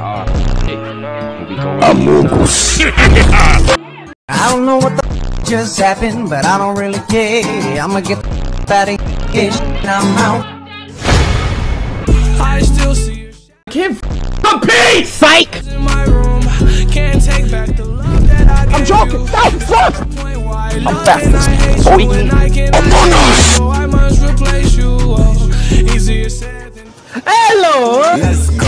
I don't know what the just happened, but I don't really care. I'ma get the out of here. I'm out. I still see your Give a peace! Psych! I'm joking! No! Fuck! I'm fast as boy! Among Us! Hello! Let's go!